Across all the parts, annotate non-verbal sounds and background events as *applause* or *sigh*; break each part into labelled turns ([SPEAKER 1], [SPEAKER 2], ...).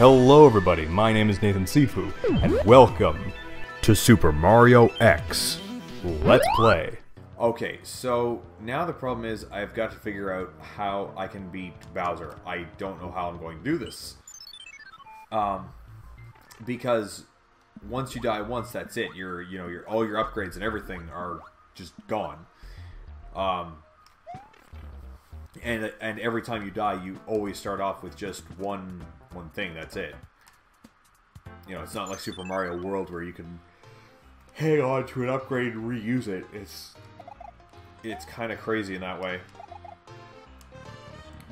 [SPEAKER 1] Hello everybody, my name is Nathan Sifu, and welcome to Super Mario X. Let's play.
[SPEAKER 2] Okay, so now the problem is I've got to figure out how I can beat Bowser. I don't know how I'm going to do this. Um, because once you die once, that's it. Your, you know, your all your upgrades and everything are just gone. Um, and and every time you die, you always start off with just one one thing. That's it. You know, it's not like Super Mario World where you can hang on to an upgrade and reuse it. It's it's kind of crazy in that way.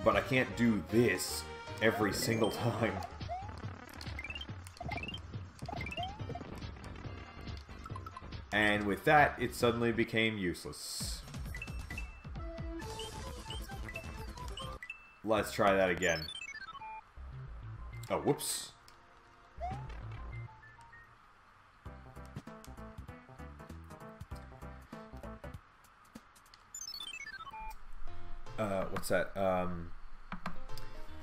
[SPEAKER 2] But I can't do this every single *laughs* time. And with that, it suddenly became useless. Let's try that again. Oh, whoops. Uh, what's that? Um,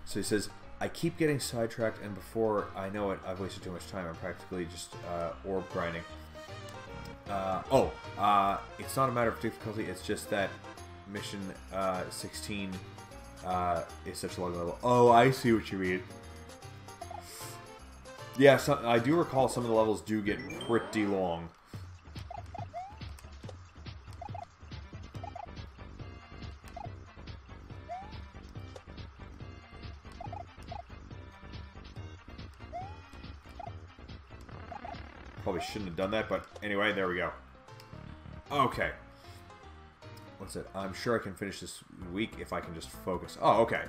[SPEAKER 2] so he says, I keep getting sidetracked, and before I know it, I've wasted too much time. I'm practically just uh, orb grinding. Uh, oh, uh, it's not a matter of difficulty, it's just that mission uh, 16 uh, is such a long level. Oh, I see what you mean. Yeah, I do recall some of the levels do get pretty long. Probably shouldn't have done that, but anyway, there we go. Okay. What's it? I'm sure I can finish this week if I can just focus. Oh, okay.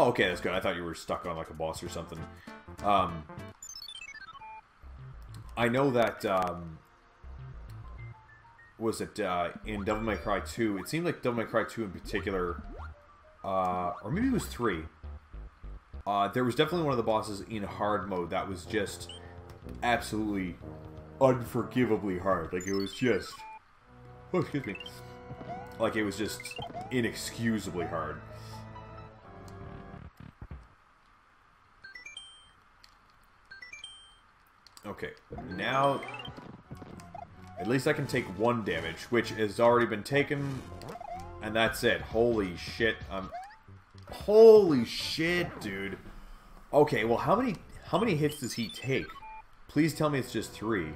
[SPEAKER 2] Oh, okay, that's good. I thought you were stuck on like a boss or something. Um, I know that, um, was it, uh, in Devil May Cry 2, it seemed like Devil May Cry 2 in particular, uh, or maybe it was 3, uh, there was definitely one of the bosses in hard mode that was just absolutely unforgivably hard. Like, it was just, oh, excuse me, like, it was just inexcusably hard. Okay, now at least I can take one damage, which has already been taken, and that's it. Holy shit, um, holy shit, dude. Okay, well, how many how many hits does he take? Please tell me it's just three.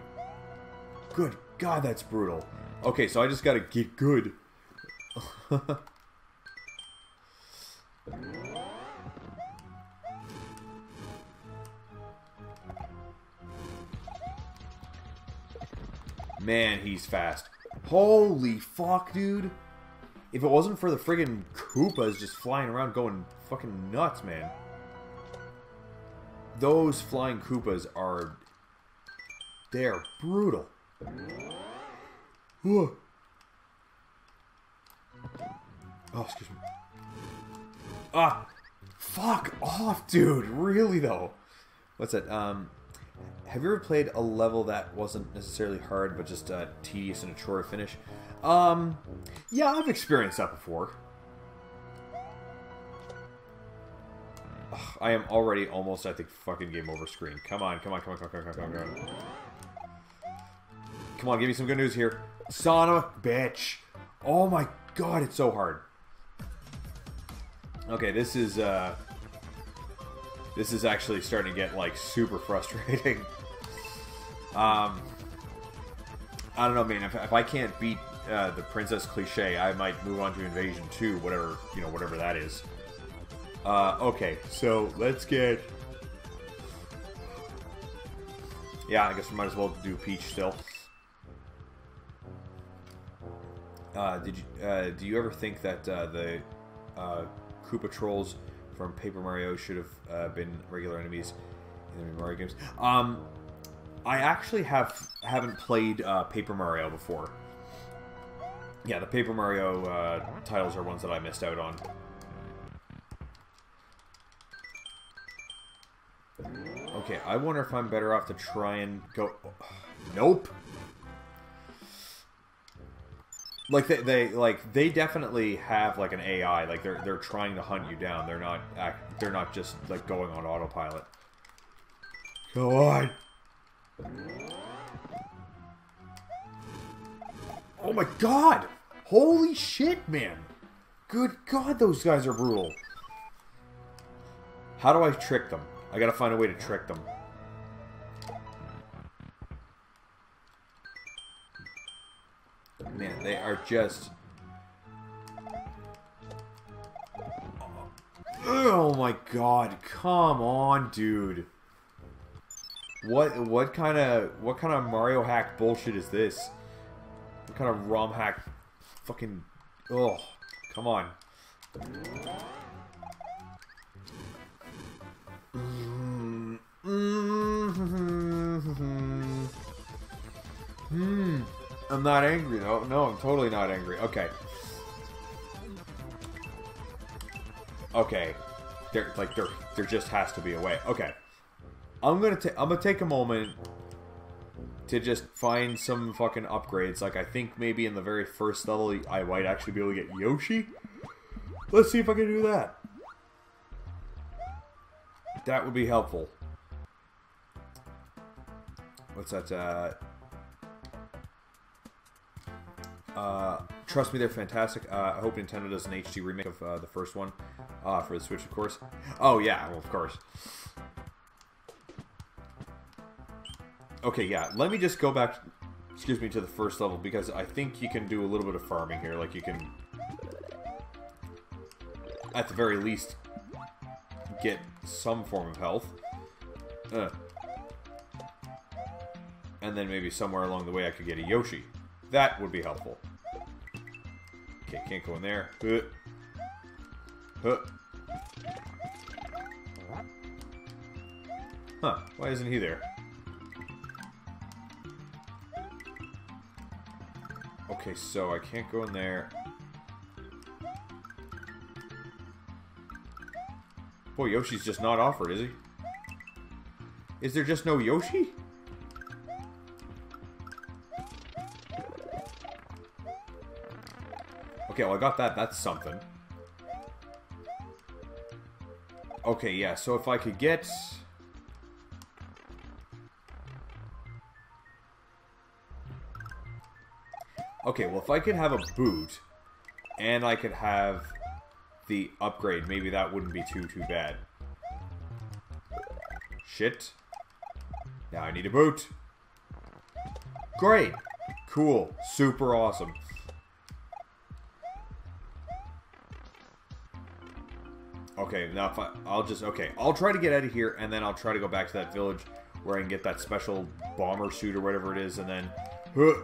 [SPEAKER 2] Good God, that's brutal. Okay, so I just gotta get good. *laughs* Man, he's fast. Holy fuck, dude. If it wasn't for the friggin' Koopas just flying around going fucking nuts, man. Those flying Koopas are... They're brutal. Oh, excuse me. Ah! Fuck off, dude! Really, though? What's that? Um... Have you ever played a level that wasn't necessarily hard, but just uh, tedious and a chore to finish? Um, yeah, I've experienced that before. Ugh, I am already almost at the fucking game over screen. Come on, come on, come on, come on, come on, come on, come on. Come on, give me some good news here. Son of a bitch. Oh my god, it's so hard. Okay, this is, uh... This is actually starting to get, like, super frustrating. *laughs* Um, I don't know, man. If, if I can't beat uh, the princess cliche, I might move on to Invasion 2, whatever, you know, whatever that is. Uh, okay, so let's get... Yeah, I guess we might as well do Peach still. Uh, did you, uh, do you ever think that uh, the uh, Koopatrols from Paper Mario should have uh, been regular enemies in the Mario games? Um, I actually have haven't played uh, Paper Mario before. Yeah, the Paper Mario uh, titles are ones that I missed out on. Okay, I wonder if I'm better off to try and go... *sighs* Nope! Like they, they like they definitely have like an AI. Like they're they're trying to hunt you down. They're not act, they're not just like going on autopilot. Go on. Oh my god! Holy shit, man! Good god, those guys are brutal. How do I trick them? I gotta find a way to trick them. Are just... Oh my god, come on, dude. What what kind of what kind of Mario hack bullshit is this? What kind of ROM hack fucking oh, come on. I'm not angry though. No, I'm totally not angry. Okay. Okay. There like there there just has to be a way. Okay. I'm gonna take I'm gonna take a moment to just find some fucking upgrades. Like I think maybe in the very first level I might actually be able to get Yoshi. Let's see if I can do that. That would be helpful. What's that? Uh, uh, trust me, they're fantastic. Uh, I hope Nintendo does an HD remake of uh, the first one uh, for the Switch, of course. Oh yeah, well, of course. Okay, yeah. Let me just go back, excuse me, to the first level because I think you can do a little bit of farming here. Like you can, at the very least, get some form of health. Uh. And then maybe somewhere along the way I could get a Yoshi. That would be helpful. Okay, can't go in there. Huh. Huh. Huh, why isn't he there? Okay, so I can't go in there. Boy, Yoshi's just not offered, is he? Is there just no Yoshi? Okay, well I got that. That's something. Okay, yeah, so if I could get... Okay, well if I could have a boot, and I could have the upgrade, maybe that wouldn't be too, too bad. Shit. Now I need a boot. Great. Cool. Super awesome. Okay, now if I, I'll just, okay, I'll try to get out of here, and then I'll try to go back to that village where I can get that special bomber suit or whatever it is, and then, huh,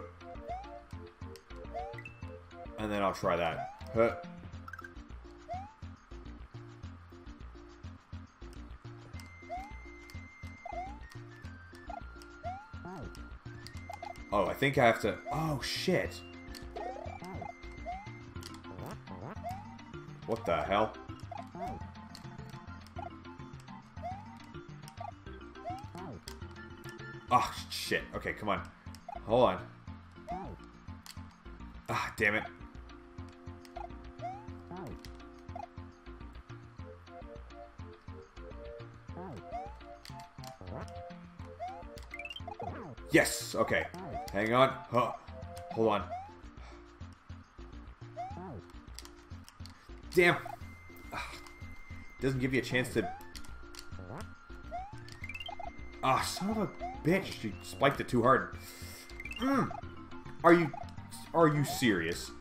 [SPEAKER 2] and then I'll try that. Huh. Oh, I think I have to... Oh, shit. What the hell? Oh, shit. Okay, come on. Hold on. Ah, damn it. Yes! Okay. Hang on. Huh. Hold on. Damn. Doesn't give you a chance to... Ah, son of a bitch. You spiked it too hard. Mm. Are you... Are you serious?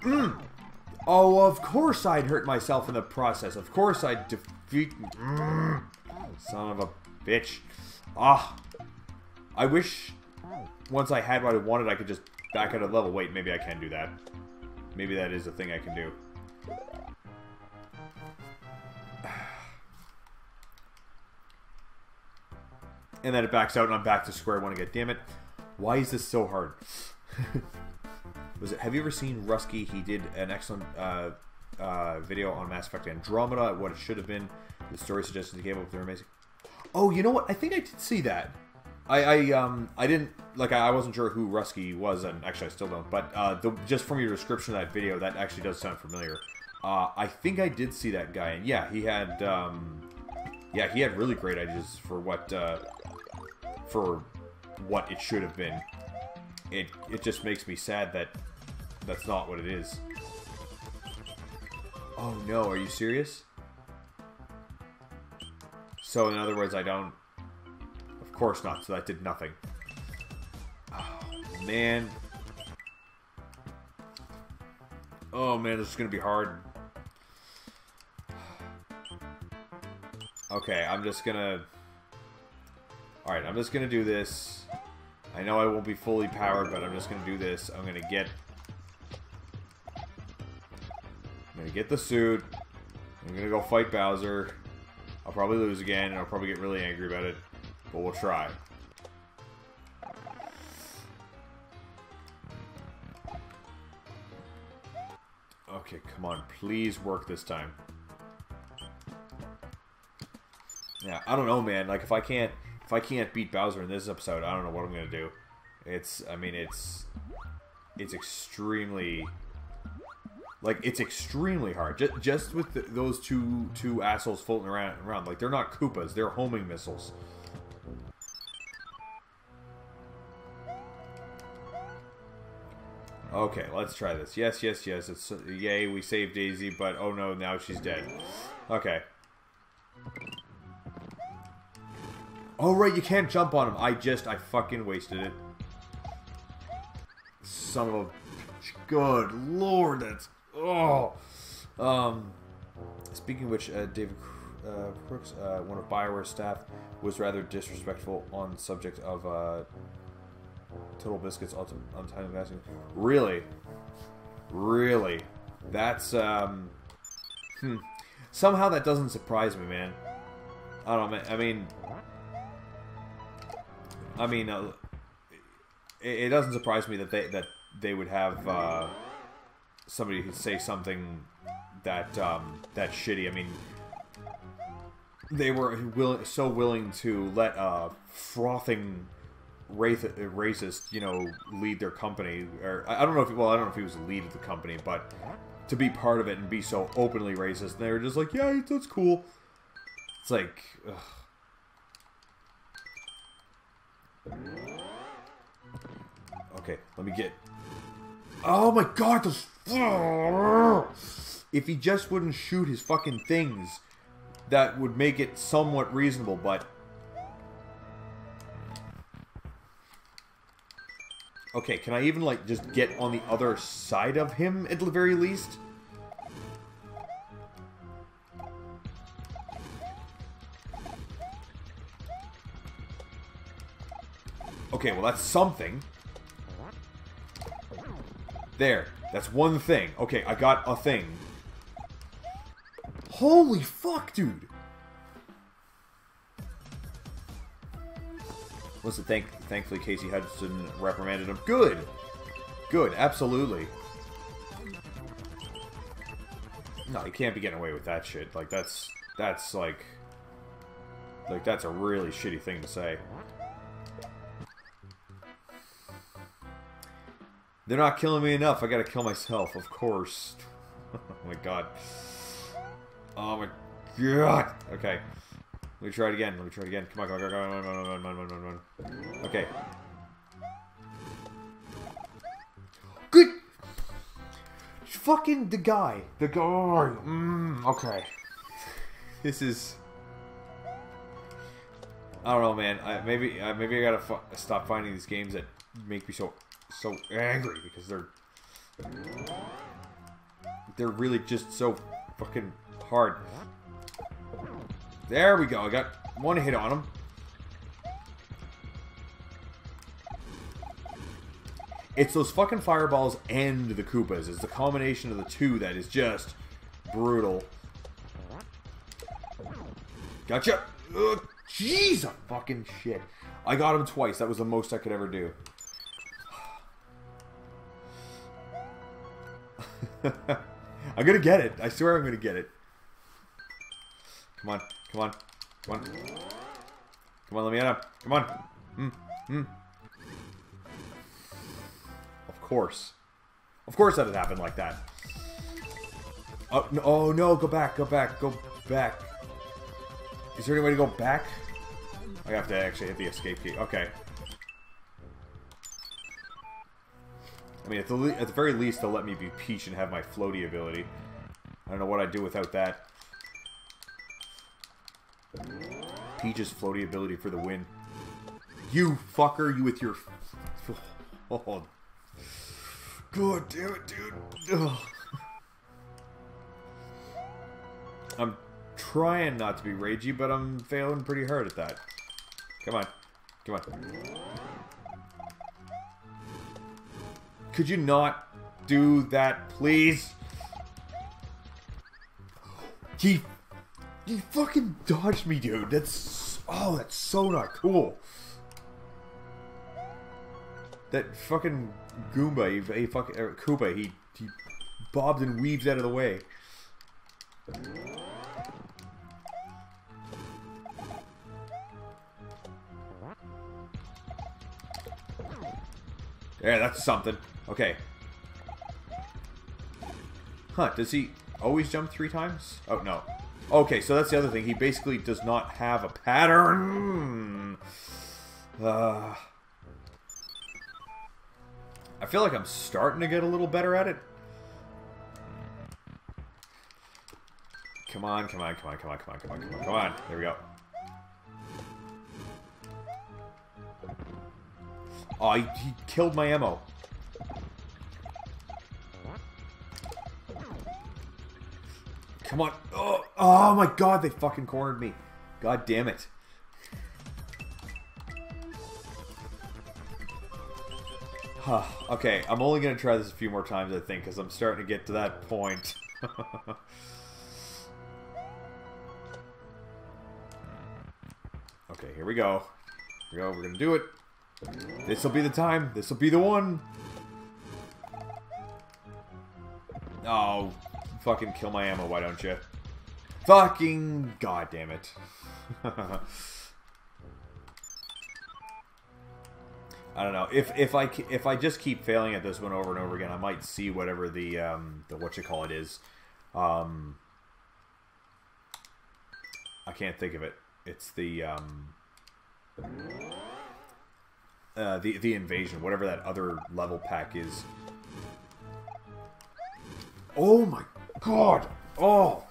[SPEAKER 2] Mm. Oh, of course I'd hurt myself in the process. Of course I'd defeat... Mm. Son of a bitch. Ah. I wish once I had what I wanted, I could just back out of level. Wait, maybe I can do that. Maybe that is a thing I can do. And then it backs out and I'm back to square one again. Damn it. Why is this so hard? *laughs* Was it? Have you ever seen Rusky? He did an excellent uh, uh, video on Mass Effect Andromeda, what it should have been. The story suggestions he gave up, they're amazing. Oh, you know what? I think I did see that. I, I um I didn't like I wasn't sure who Rusky was, and actually I still don't. But uh, the, just from your description of that video, that actually does sound familiar. Uh, I think I did see that guy, and yeah, he had um, yeah he had really great ideas for what uh, for what it should have been. It it just makes me sad that that's not what it is. Oh no, are you serious? So in other words, I don't of course not, so that did nothing. Oh, man. Oh, man, this is to be hard. *sighs* Okay, I'm just to... Alright, I'm just going to do this. I know I won't be fully powered, but I'm just going to do this. I'm going to get... I'm going to get the suit. I'm going to go fight Bowser. I'll probably lose again, and I'll probably get really angry about it. But we'll try. Okay, come on. Please work this time. Yeah, I don't know, man. Like, if I can't... If I can't beat Bowser in this episode, I don't know what I'm gonna do. It's... I mean, it's... It's extremely... Like, it's extremely hard. Just, just with the, those two two assholes floating around, around. Like, they're not Koopas. They're homing missiles. Okay, let's try this. Yes, yes, yes. It's yay, we saved Daisy, but oh no, now she's dead. Okay. Oh right, you can't jump on him. I just, I fucking wasted it. Son of a, good lord, that's oh. Um, speaking of which, uh, David uh, Crooks, uh, one of Bioware's staff, was rather disrespectful on the subject of uh, TotalBiscuit's Untimed Masking. Really? Really? That's, um... Hmm. Somehow that doesn't surprise me, man. I don't know, I mean... I mean, uh, it, it, doesn't surprise me that they that they would have uh, somebody say something that um, that shitty. I mean, they were so willing to let a frothing racist, you know, lead their company. Or I don't know if well, I don't know if he was the lead of the company, but to be part of it and be so openly racist, they were just like, yeah, that's cool. It's like, ugh. Okay, let me get. Oh my god, those. If he just wouldn't shoot his fucking things, that would make it somewhat reasonable, but Okay, can I even, like, just get on the other side of him, at the very least? Okay, well, that's something. There. That's one thing. Okay, I got a thing. Holy fuck, dude! Listen, thank, thankfully Casey Hudson reprimanded him. Good! Good, absolutely. No, you can't be getting away with that shit. Like, that's... That's, like... Like, that's a really shitty thing to say. They're not killing me enough. I gotta kill myself, of course. *laughs* oh my god. Oh my god. Okay. Let me try it again. Let me try it again. Come on, come on, come on, come on, come on, come on, come on. Okay. Good. Fucking the guy. The guy. Mm, okay. This is. I don't know, man. I, maybe, uh, maybe I gotta stop finding these games that make me so, so angry because they're, they're really just so fucking hard. There we go. I got one hit on him. It's those fucking fireballs and the Koopas. It's the combination of the two that is just brutal. Gotcha! Jeez, fucking shit. I got him twice. That was the most I could ever do. *laughs* I'm gonna get it. I swear I'm gonna get it. Come on. Come on. Come on. Come on, let me at him. Come on. mm, mm. Of course. Of course that would happen like that. Oh no, oh, no, go back, go back, go back. Is there any way to go back? I have to actually hit the escape key. Okay. Mean, at the, at the very least, they'll let me be Peach and have my floaty ability. I don't know what I'd do without that. Peach's floaty ability for the win. You fucker, you with your... *laughs* Oh. God damn it, dude. I'm trying not to be ragey, but I'm failing pretty hard at that. Come on. Come on. Could you not do that, please? He... He fucking dodged me, dude. That's... Oh, that's so not cool. That fucking Goomba, he, he fucking... Er, Koopa, he, he bobs and weaves out of the way. Yeah, that's something. Okay. Huh, does he always jump three times? Oh, no. Okay, so that's the other thing. He basically does not have a pattern. Uh, I feel like I'm starting to get a little better at it. Come on, come on, come on, come on, come on, come on, come on, come on. There we go. Oh, he, he killed my ammo. Come on. Oh, oh my god, they fucking cornered me. God damn it. Huh. okay, I'm only going to try this a few more times, I think, because I'm starting to get to that point. *laughs* okay, here we go. Here we go, we're going to do it. This'll be the time. This'll be the one. Oh, fucking kill my ammo, why don't you? Fucking god damn it. *laughs* I don't know if if I if I just keep failing at this one over and over again, I might see whatever the um, the what you call it is. Um, I can't think of it. It's the um, uh, the the invasion, whatever that other level pack is. Oh my god! Oh,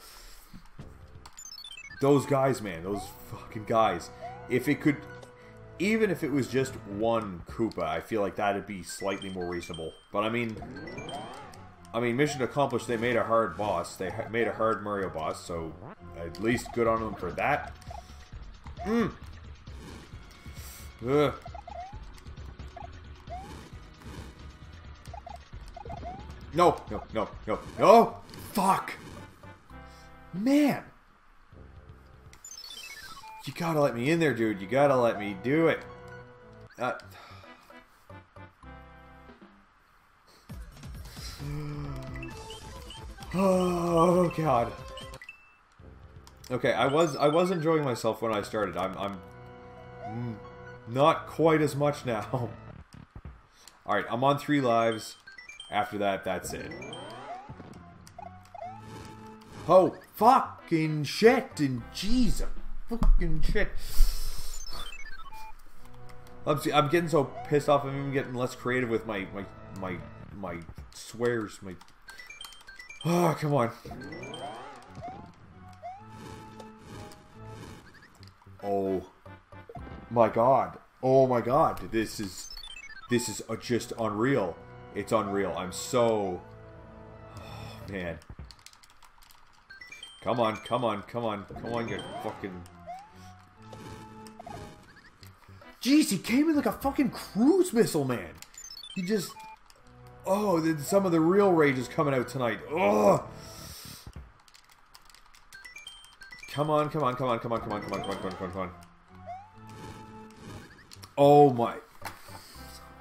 [SPEAKER 2] those guys, man, those fucking guys. If it could, even if it was just one Koopa, I feel like that'd be slightly more reasonable. But I mean, I mean, mission accomplished. They made a hard boss. They made a hard Mario boss, so at least good on them for that. Mm. Ugh. No, no, no, no, no! Fuck! Man! You gotta let me in there, dude. You gotta let me do it. Uh... *sighs* Oh god. Okay, I was I was enjoying myself when I started. I'm I'm not quite as much *laughs* now. All right, I'm on three lives. After that, that's it. Oh, fucking shit and Jesus, fucking shit. I'm, I'm getting so pissed off. I'm even getting less creative with my my my my swears. My oh, come on. Oh my god. Oh my god. This is this is just unreal. It's unreal. I'm so... Oh, man. Come on, come on, come on, come on, you fucking... Jeez, he came in like a fucking cruise missile, man. He just... Oh, then some of the real rage is coming out tonight. Oh! Come on, come on, come on, come on, come on, come on, come on, come on, come on, come on. Oh my...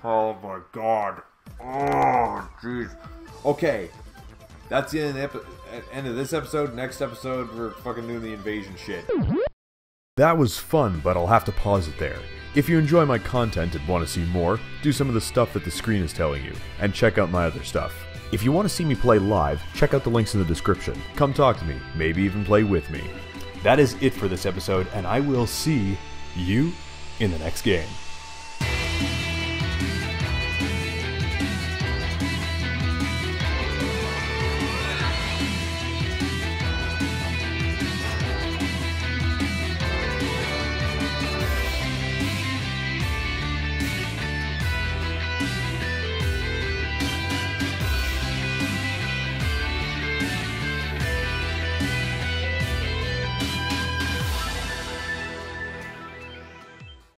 [SPEAKER 2] Oh my god. Oh, jeez. Okay. That's the end of, the end of this episode. Next episode, we're fucking doing the invasion shit.
[SPEAKER 1] That was fun, but I'll have to pause it there. If you enjoy my content and want to see more, do some of the stuff that the screen is telling you, and check out my other stuff. If you want to see me play live, check out the links in the description. Come talk to me, maybe even play with me. That is it for this episode, and I will see you in the next game.